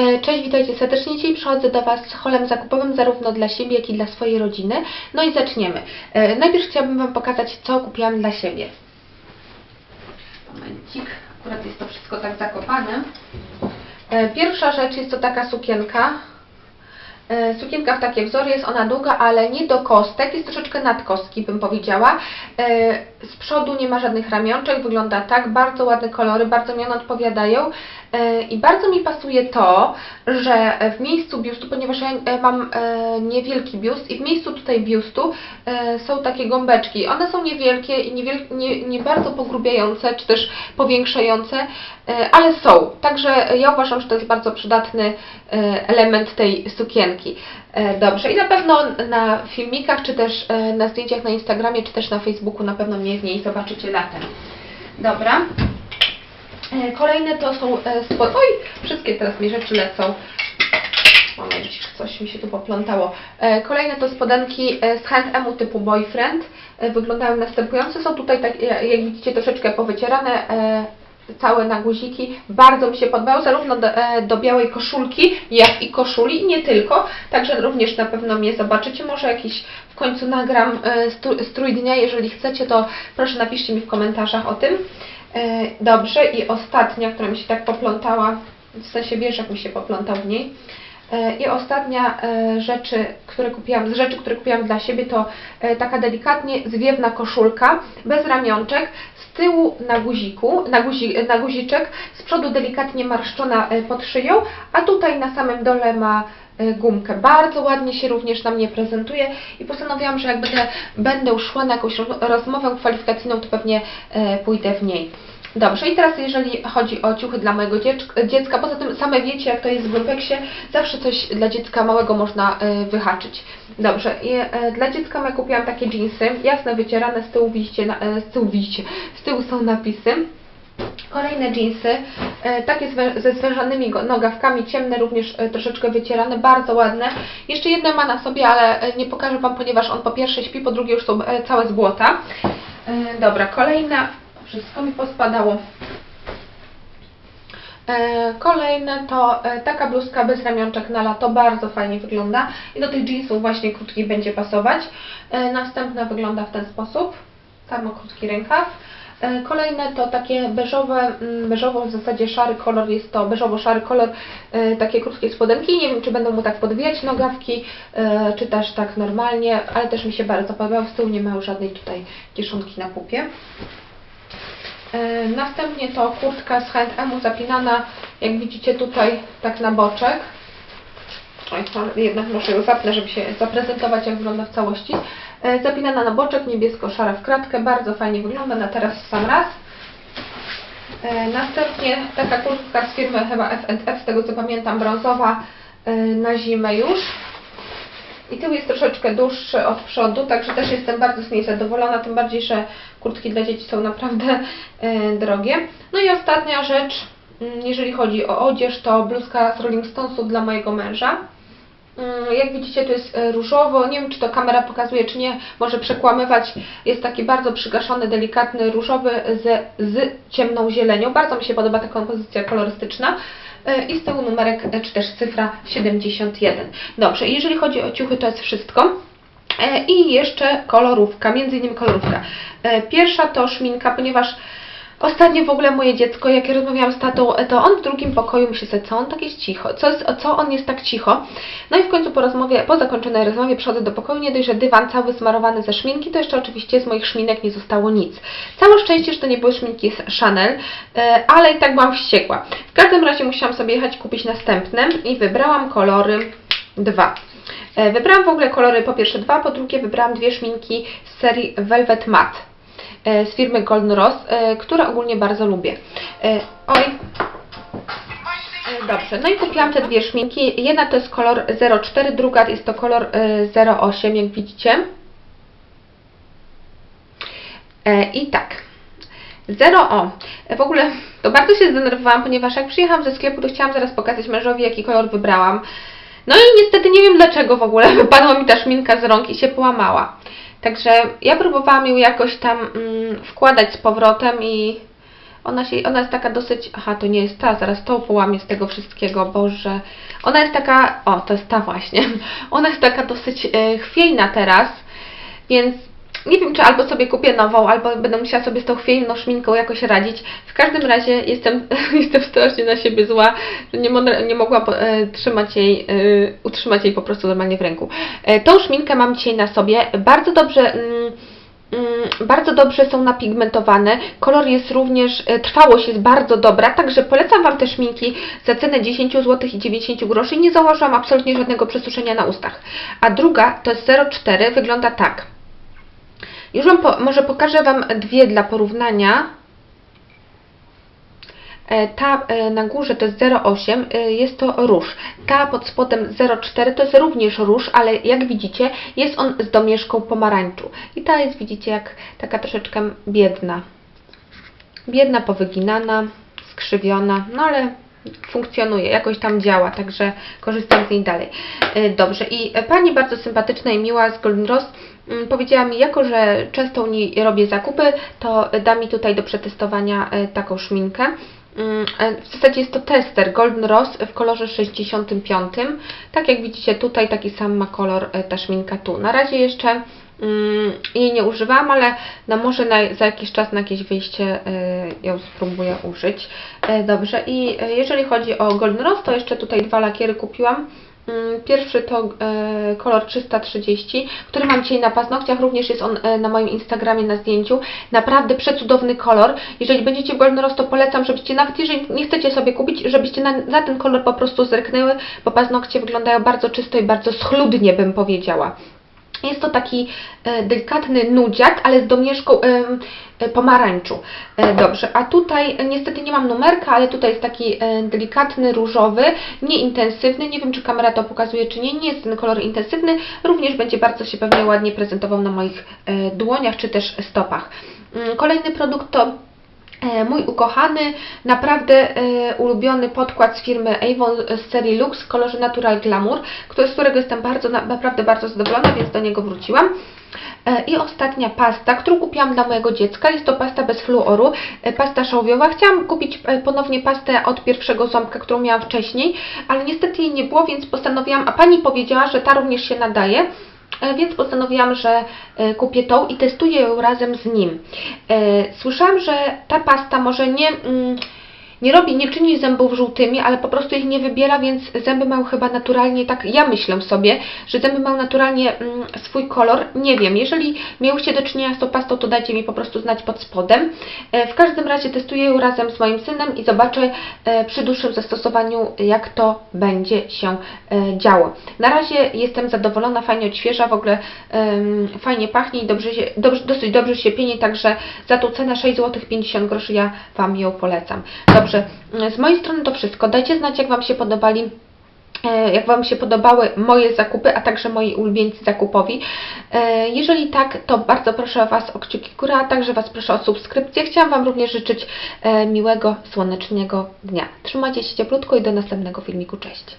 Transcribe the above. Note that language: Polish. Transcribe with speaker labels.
Speaker 1: E, Cześć, witajcie serdecznie. Dzisiaj przychodzę do Was z holem zakupowym zarówno dla siebie, jak i dla swojej rodziny. No i zaczniemy. E, Najpierw chciałabym Wam pokazać, co kupiłam dla siebie. Momencik, akurat jest to wszystko tak zakopane. E, Pierwsza rzecz jest to taka sukienka. Sukienka w takie wzory, jest ona długa, ale nie do kostek, jest troszeczkę nad kostki bym powiedziała. Z przodu nie ma żadnych ramionczek, wygląda tak, bardzo ładne kolory, bardzo mi one odpowiadają. E, I bardzo mi pasuje to, że w miejscu biustu, ponieważ ja e, mam e, niewielki biust i w miejscu tutaj biustu są takie gąbeczki. One są niewielkie i nie, nie bardzo pogrubiające, czy też powiększające, ale są. Także ja uważam, że to jest bardzo przydatny element tej sukienki. E, Dobrze, i na pewno na filmikach, czy też e, na zdjęciach na Instagramie, czy też na Facebooku na pewno mnie w niej zobaczycie latem. Dobra. E, Kolejne to są. Oj, wszystkie teraz mi rzeczy lecą. Momencik, coś mi się tu poplątało. Kolejne to spodenki z H&M typu Boyfriend. Wyglądają następująco. Są tutaj, tak, jak widzicie, troszeczkę powycierane. Całe na guziki. Bardzo mi się podobały, zarówno do, e, do białej koszulki, jak i koszuli, nie tylko. Także również na pewno mnie zobaczycie. Może jakiś w końcu nagram e, strój, dnia. Jeżeli chcecie, to proszę napiszcie mi w komentarzach o tym. E, Dobrze, i ostatnia, która mi się tak poplątała, w sensie wieszak mi się poplątał w niej. E, I ostatnia e, rzeczy, które kupiłam, z rzeczy, które kupiłam dla siebie, to e, taka delikatnie zwiewna koszulka, bez ramionczek, z tyłu na guziku, na, guzi, na guziczek, z przodu delikatnie marszczona pod szyją, a tutaj na samym dole ma gumkę. Bardzo ładnie się również na mnie prezentuje i postanowiłam, że jak będę, będę szła na jakąś roz- rozmowę kwalifikacyjną, to pewnie e, pójdę w niej. Dobrze, i teraz jeżeli chodzi o ciuchy dla mojego dziecka, poza tym same wiecie, jak to jest w Lumpeksie, zawsze coś dla dziecka małego można e, wyhaczyć. Dobrze, i e, dla dziecka ja kupiłam takie jeansy, jasne wycierane, z tyłu widzicie, e, z tyłu widzicie, z tyłu są napisy. Kolejne jeansy, e, takie ze zwężonymi nogawkami, ciemne, również e, troszeczkę wycierane, bardzo ładne. Jeszcze jedne ma na sobie, ale e, nie pokażę Wam, ponieważ on po pierwsze śpi, po drugie już są całe z błota. Dobra, kolejna, wszystko mi pospadało. Kolejne to taka bluzka bez ramionczek na lato, bardzo fajnie wygląda i do tych jeansów właśnie krótki będzie pasować. Następna wygląda w ten sposób, tam krótki rękaw. E, Kolejne to takie beżowe, mm, beżowo w zasadzie szary kolor, jest to beżowo-szary kolor, e, takie krótkie spodenki. Nie wiem, czy będą mu tak podwijać nogawki, e, czy też tak normalnie, ale też mi się bardzo podobał. Z tyłu nie mają żadnej tutaj kieszonki na pupie. Następnie to kurtka z H&M zapinana, jak widzicie tutaj, tak na boczek. Jednak muszę ją zapnę, żeby się zaprezentować, jak wygląda w całości. E, Zapinana na boczek, niebiesko-szara w kratkę, bardzo fajnie wygląda na teraz sam raz. E, Następnie taka kurtka z firmy chyba F&F, z tego co pamiętam, brązowa, e, na zimę już. I tył jest troszeczkę dłuższy od przodu, także też jestem bardzo z niej zadowolona, tym bardziej, że kurtki dla dzieci są naprawdę drogie. No i ostatnia rzecz, mm, jeżeli chodzi o odzież, to bluzka z Rolling Stonesów dla mojego męża. Mm, Jak widzicie, to jest e, różowo. Nie wiem, czy to kamera pokazuje, czy nie. Może przekłamywać. Jest taki bardzo przygaszony, delikatny różowy z, z ciemną zielenią. Bardzo mi się podoba ta kompozycja kolorystyczna. E, I z tyłu numerek, e, czy też cyfra 71. Dobrze, jeżeli chodzi o ciuchy, to jest wszystko. I jeszcze kolorówka, między innymi kolorówka. Pierwsza to szminka, ponieważ Ostatnio w ogóle moje dziecko, jak ja rozmawiałam z tatą, to on w drugim pokoju myśli sobie, co on tak jest cicho, co, jest- co on jest tak cicho. No i w końcu po rozmowie, po zakończonej rozmowie przychodzę do pokoju, nie dość, że dywan cały smarowany ze szminki, to jeszcze oczywiście z moich szminek nie zostało nic. Całe szczęście, że to nie były szminki z Chanel, e, ale i tak byłam wściekła. W każdym razie musiałam sobie jechać kupić następne i wybrałam kolory dwa. E, Wybrałam w ogóle kolory po pierwsze dwa, po drugie wybrałam dwie szminki z serii Velvet Matte z firmy Golden Rose, e, które ogólnie bardzo lubię. E, Oj. E, Dobrze, no i kupiłam te dwie szminki. Jedna to jest kolor 04, druga jest to kolor e, 08, jak widzicie. E, I tak. 0 o. E, W ogóle to bardzo się zdenerwowałam, ponieważ jak przyjechałam ze sklepu, to chciałam zaraz pokazać mężowi, jaki kolor wybrałam. No i niestety nie wiem dlaczego w ogóle wypadła mi ta szminka z rąk i się połamała. Także ja próbowałam ją jakoś tam mm, wkładać z powrotem i Ona, się, ona jest taka dosyć, aha, to nie jest ta, zaraz to połamię z tego wszystkiego, Boże. Ona jest taka, o, to jest ta właśnie. Ona jest taka dosyć e, chwiejna teraz, więc nie wiem, czy albo sobie kupię nową, albo będę musiała sobie z tą chwiejną szminką jakoś radzić. W każdym razie jestem, jestem strasznie na siebie zła, że nie, nie mogłam e, trzymać jej, e, utrzymać jej po prostu normalnie w ręku. E, tą szminkę mam dzisiaj na sobie. Bardzo dobrze... Mm, Mm, bardzo dobrze są napigmentowane. Kolor jest również, e, trwałość jest bardzo dobra, także polecam Wam te szminki za cenę 10 zł i 90 groszy. Nie zauważyłam absolutnie żadnego przesuszenia na ustach. A druga to jest 04, wygląda tak. Już Wam po, może pokażę Wam dwie dla porównania. E, Ta e, na górze to jest 0,8, e, jest to róż. Ta pod spodem 0,4 to jest również róż, ale jak widzicie jest on z domieszką pomarańczu. I ta jest widzicie jak taka troszeczkę biedna. Biedna, powyginana, skrzywiona, no ale funkcjonuje, jakoś tam działa, także korzystam z niej dalej. Dobrze, i pani bardzo sympatyczna i miła z Golden Rose powiedziała mi, jako że często u niej robię zakupy, to da mi tutaj do przetestowania e, taką szminkę. Mm, e, W zasadzie jest to tester Golden Rose w kolorze 65. Tak jak widzicie tutaj taki sam ma kolor e, ta szminka tu. Na razie jeszcze mm, jej nie używam, ale no może na, za jakiś czas na jakieś wyjście ją spróbuję użyć. Dobrze i jeżeli chodzi o Golden Rose, to jeszcze tutaj dwa lakiery kupiłam. Mm, Pierwszy to e, kolor 330, który mam dzisiaj na paznokciach, również jest on e, na moim Instagramie na zdjęciu. Naprawdę przecudowny kolor. Jeżeli będziecie w Golden Rose, to polecam, żebyście nawet jeżeli nie chcecie sobie kupić, żebyście na, na ten kolor po prostu zerknęły, bo paznokcie wyglądają bardzo czysto i bardzo schludnie, bym powiedziała. Jest to taki e, delikatny nudziak, ale z domieszką e, pomarańczu. E, dobrze, a tutaj niestety nie mam numerka, ale tutaj jest taki delikatny różowy, nieintensywny. Nie wiem, czy kamera to pokazuje, czy nie. Nie jest ten kolor intensywny. Również będzie bardzo się pewnie ładnie prezentował na moich dłoniach, czy też stopach. Mm, Kolejny produkt to Mój ukochany, naprawdę e, ulubiony podkład z firmy Avon z serii Lux w kolorze Natural Glamour, który, z którego jestem bardzo, na- naprawdę bardzo zadowolona, więc do niego wróciłam. E, I ostatnia pasta, którą kupiłam dla mojego dziecka, jest to pasta bez fluoru, e, pasta szałwiowa. Chciałam kupić e, ponownie pastę od pierwszego ząbka, którą miałam wcześniej, ale niestety jej nie było, więc postanowiłam, a pani powiedziała, że ta również się nadaje. E, Więc postanowiłam, że e, kupię tą i testuję ją razem z nim. E, Słyszałam, że ta pasta może nie, mm, nie robi, nie czyni zębów żółtymi, ale po prostu ich nie wybiera, więc zęby mają chyba naturalnie, tak ja myślę sobie, że zęby mają naturalnie mm, swój kolor. Nie wiem, jeżeli miałyście do czynienia z tą pastą, to dajcie mi po prostu znać pod spodem. E, W każdym razie testuję ją razem z moim synem i zobaczę e, przy dłuższym zastosowaniu, jak to będzie się e, działo. Na razie jestem zadowolona, fajnie odświeża, w ogóle fajnie pachnie i dobrze się, dobrze, dosyć dobrze się pieni, także za tą cenę 6 zł 50 groszy ja Wam ją polecam. Dobrze, z mojej strony to wszystko. Dajcie znać, jak Wam się podobali e, jak Wam się podobały moje zakupy, a także moi ulubieńcy zakupowi. E, Jeżeli tak, to bardzo proszę Was o kciuki w górę, a także Was proszę o subskrypcję. Chciałam Wam również życzyć e, miłego, słonecznego dnia. Trzymajcie się cieplutko i do następnego filmiku. Cześć!